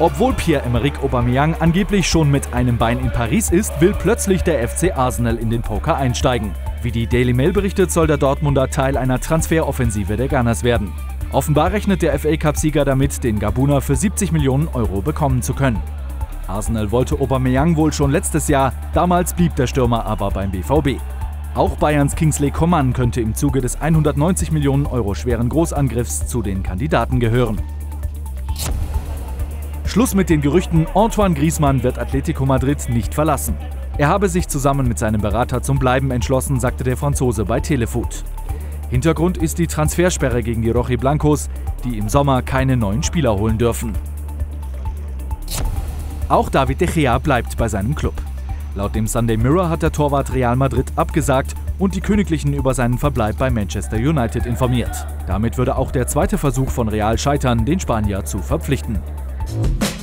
Obwohl Pierre-Emerick Aubameyang angeblich schon mit einem Bein in Paris ist, will plötzlich der FC Arsenal in den Poker einsteigen. Wie die Daily Mail berichtet, soll der Dortmunder Teil einer Transferoffensive der Gunners werden. Offenbar rechnet der FA Cup-Sieger damit, den Gabuner für 70 Millionen Euro bekommen zu können. Arsenal wollte Aubameyang wohl schon letztes Jahr, damals blieb der Stürmer aber beim BVB. Auch Bayerns Kingsley Coman könnte im Zuge des 190 Millionen Euro schweren Großangriffs zu den Kandidaten gehören. Schluss mit den Gerüchten, Antoine Griezmann wird Atletico Madrid nicht verlassen. Er habe sich zusammen mit seinem Berater zum Bleiben entschlossen, sagte der Franzose bei Telefoot. Hintergrund ist die Transfersperre gegen die Rojiblancos, die im Sommer keine neuen Spieler holen dürfen. Auch David De Gea bleibt bei seinem Club. Laut dem Sunday Mirror hat der Torwart Real Madrid abgesagt und die Königlichen über seinen Verbleib bei Manchester United informiert. Damit würde auch der zweite Versuch von Real scheitern, den Spanier zu verpflichten. Bye.